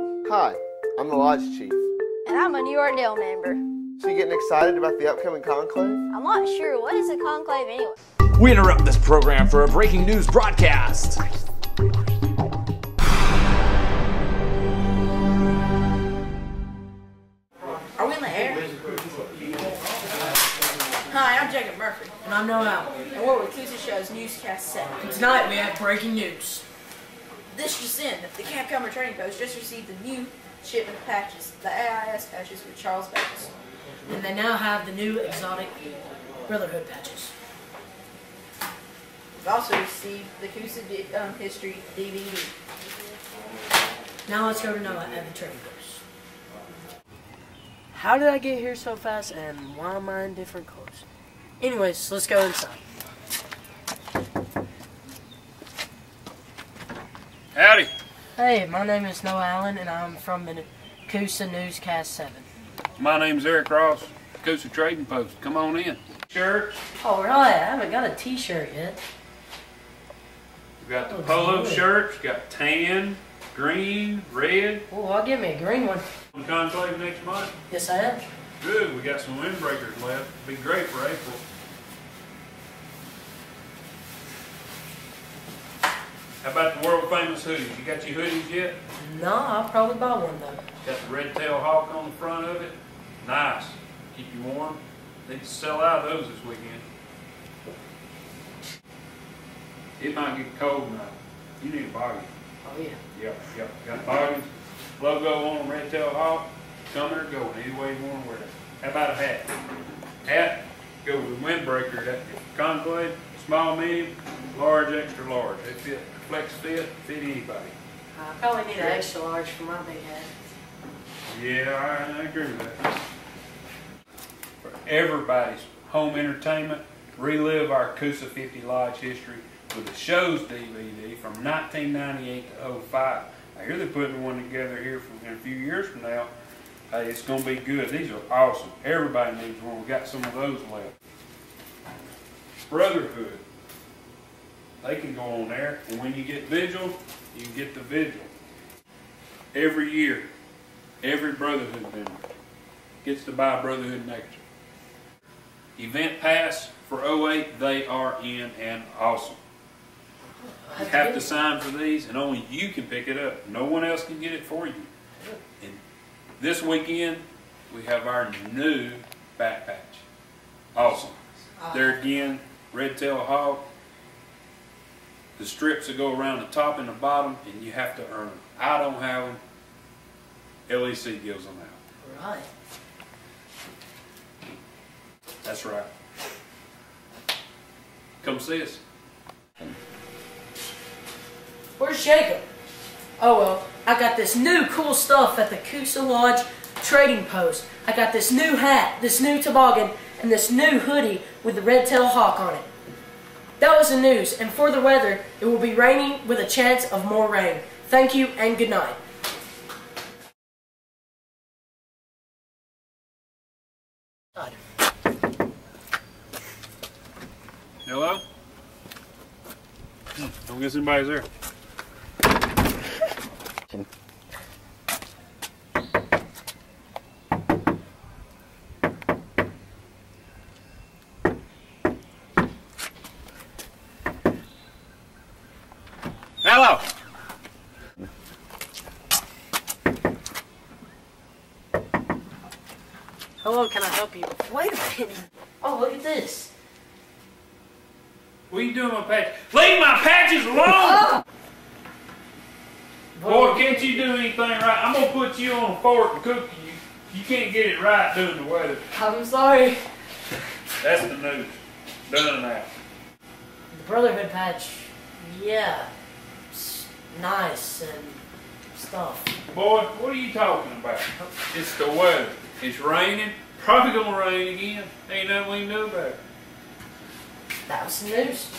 Hi, I'm the Lodge Chief. And I'm a new Ordeal member. So you getting excited about the upcoming conclave? I'm not sure. What is a conclave anyway? We interrupt this program for a breaking news broadcast. Are we in the air? Hi, I'm Jacob Murphy. And I'm Noah Allen. And we're with Coosa Show's Newscast 7. Tonight we have breaking news. This just in, the Camp Comer Trading Post just received the new shipment of patches, the AIS patches with Charles Bates. And they now have the new exotic Brotherhood patches. We've also received the Coosa um, History DVD. Now let's go to Noah at the trading post. How did I get here so fast and why am I in different clothes? Anyways, let's go inside. Howdy. Hey, my name is Noah Allen and I'm from the Coosa Newscast 7. My name's Eric Ross, Coosa Trading Post. Come on in. Shirt. Oh, really? I haven't got a t-shirt yet. We got the Oh, polo good. shirts. Got tan, green, red. Oh, I'll give me a green one. On conclave next month. Yes, I am. Good. We got some windbreakers left. Be great for April. How about the world famous hoodies? You got your hoodies yet? No, I'll probably buy one though. Got the red tail hawk on the front of it. Nice. Keep you warm. Need to sell out of those this weekend. It might get cold now. You need a bogey. Oh, yeah. Yep, yep. Got boggins. Logo on them, red tail hawk. Coming or going, either way you want to wear it. How about a hat? Hat, go with windbreaker. That conclave, small, medium, large, extra large. They fit, flex fit, fit anybody. I probably need an extra large for my big head. Yeah, I, I agree with that. For everybody's home entertainment, relive our Coosa 50 Lodge history with the show's DVD from 1998 to 05. I hear they're putting one together here from, in a few years from now. Hey, it's going to be good. These are awesome. Everybody needs one. We got some of those left. Brotherhood. They can go on there, and when you get Vigil, you get the Vigil. Every year, every Brotherhood member gets to buy Brotherhood nectar. Event pass for 08, they are in and awesome. You have to sign for these, and only you can pick it up. No one else can get it for you. And this weekend, we have our new back patch. Awesome. There again, red tail hawk. The strips that go around the top and the bottom, and you have to earn them. I don't have them. LEC gives them out. Right. That's right. Come see us. Where's Jacob? Oh well, I got this new cool stuff at the Coosa Lodge Trading Post. I got this new hat, this new toboggan, and this new hoodie with the red tail hawk on it. That was the news, and for the weather, it will be raining with a chance of more rain. Thank you and good night. Hello? Hmm, Don't guess anybody's there. Hello. Hello, can I help you? Wait a minute. Oh, look at this. What are you doing with my patch? Leave my patches alone! Ah! Boy, can't you do anything right? I'm gonna put you on a fork and cook you. You can't get it right doing the weather. I'm sorry. That's the news. Done now. The Brotherhood patch, yeah, it's nice and stuff. Boy, what are you talking about? It's the weather. It's raining. Probably gonna rain again. Ain't nothing we can do about it. That was the news.